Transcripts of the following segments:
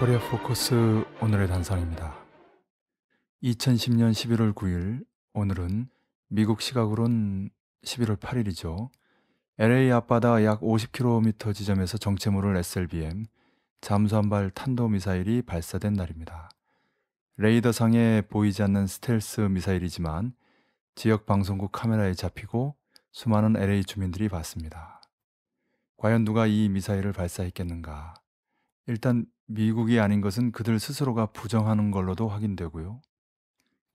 코리아 포커스 오늘의 단상입니다. 2010년 11월 9일 오늘은 미국 시각으론 11월 8일이죠. LA 앞바다 약 50km 지점에서 정체모를 SLBM 잠수함발 탄도미사일이 발사된 날입니다. 레이더상에 보이지 않는 스텔스 미사일이지만 지역 방송국 카메라에 잡히고 수많은 LA 주민들이 봤습니다. 과연 누가 이 미사일을 발사했겠는가? 일단 미국이 아닌 것은 그들 스스로가 부정하는 걸로도 확인되고요.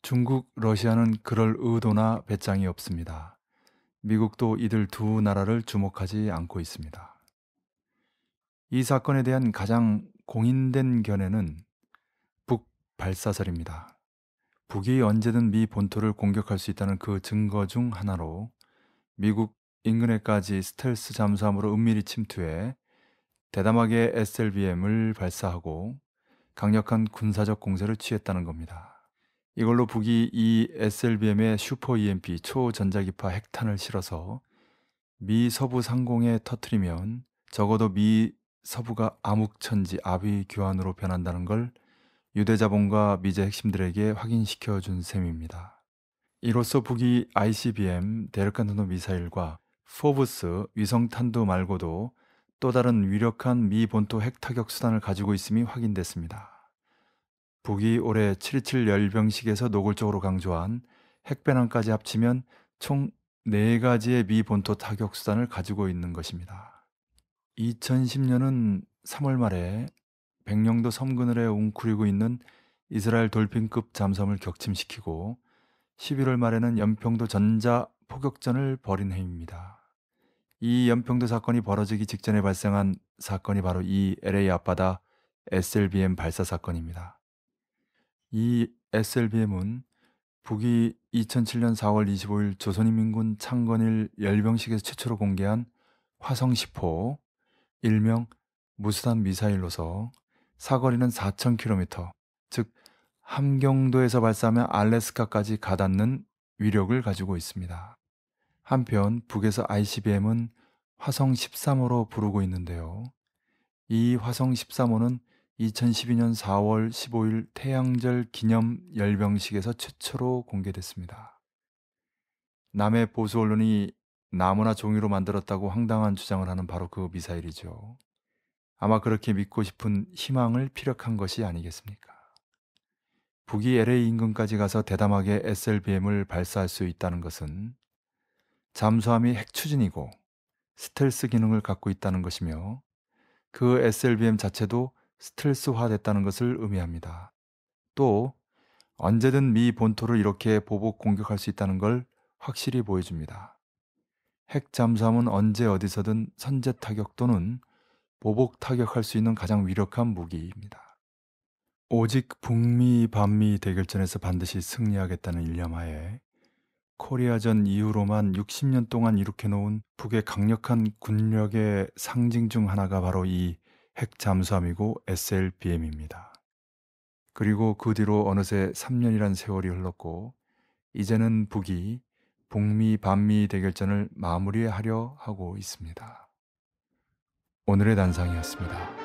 중국, 러시아는 그럴 의도나 배짱이 없습니다. 미국도 이들 두 나라를 주목하지 않고 있습니다. 이 사건에 대한 가장 공인된 견해는 북 발사설입니다. 북이 언제든 미 본토를 공격할 수 있다는 그 증거 중 하나로 미국 인근에까지 스텔스 잠수함으로 은밀히 침투해 대담하게 SLBM을 발사하고 강력한 군사적 공세를 취했다는 겁니다. 이걸로 북이 이 SLBM에 슈퍼 EMP 초전자기파 핵탄을 실어서 미 서부 상공에 터트리면 적어도 미 서부가 암흑천지 아비규환으로 변한다는 걸 유대 자본과 미제 핵심들에게 확인시켜 준 셈입니다. 이로써 북이 ICBM 대륙간 미사일과 FOBS 위성탄두 말고도 또 다른 위력한 미 본토 핵 타격 수단을 가지고 있음이 확인됐습니다. 북이 올해 7.27 열병식에서 노골적으로 강조한 핵배낭까지 합치면 총 4가지의 미 본토 타격 수단을 가지고 있는 것입니다. 2010년은 3월 말에 백령도 섬 그늘에 웅크리고 있는 이스라엘 돌핀급 잠수함을 격침시키고 11월 말에는 연평도 전자 포격전을 벌인 해입니다. 이 연평도 사건이 벌어지기 직전에 발생한 사건이 바로 이 LA 앞바다 SLBM 발사 사건입니다. 이 SLBM은 북이 2007년 4월 25일 조선인민군 창건일 열병식에서 최초로 공개한 화성 10호, 일명 무수단 미사일로서 사거리는 4,000km, 즉 함경도에서 발사하면 알래스카까지 가닿는 위력을 가지고 있습니다. 한편 북에서 ICBM은 화성 13호로 부르고 있는데요. 이 화성 13호는 2012년 4월 15일 태양절 기념 열병식에서 최초로 공개됐습니다. 남의 보수 언론이 나무나 종이로 만들었다고 황당한 주장을 하는 바로 그 미사일이죠. 아마 그렇게 믿고 싶은 희망을 피력한 것이 아니겠습니까? 북이 LA 인근까지 가서 대담하게 SLBM을 발사할 수 있다는 것은 잠수함이 핵 추진이고 스텔스 기능을 갖고 있다는 것이며 그 SLBM 자체도 스텔스화됐다는 것을 의미합니다. 또 언제든 미 본토를 이렇게 보복 공격할 수 있다는 걸 확실히 보여줍니다. 핵 잠수함은 언제 어디서든 선제 타격 또는 보복 타격할 수 있는 가장 위력한 무기입니다. 오직 북미 반미 대결전에서 반드시 승리하겠다는 일념하에 코리아전 이후로만 60년 동안 이룩해 놓은 북의 강력한 군력의 상징 중 하나가 바로 이 핵 잠수함이고 SLBM입니다. 그리고 그 뒤로 어느새 3년이란 세월이 흘렀고 이제는 북이 북미 반미 대결전을 마무리하려 하고 있습니다. 오늘의 단상이었습니다.